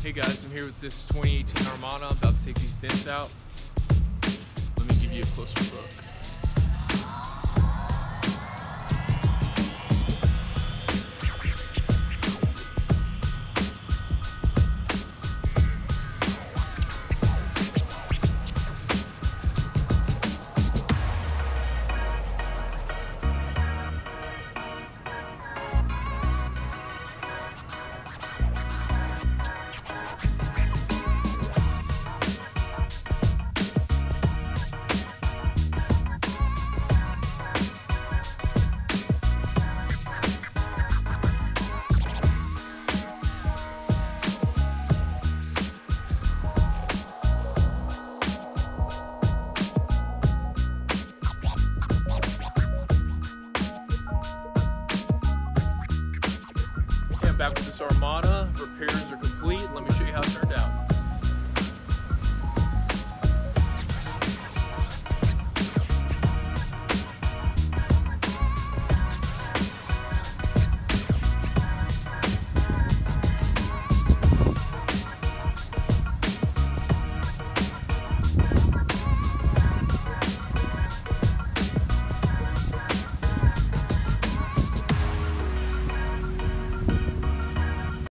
Hey guys, I'm here with this 2018 Armada. I'm about to take these dents out. Let me give you a closer look. back with this Armada. Repairs are complete. Let me show you how it turned out.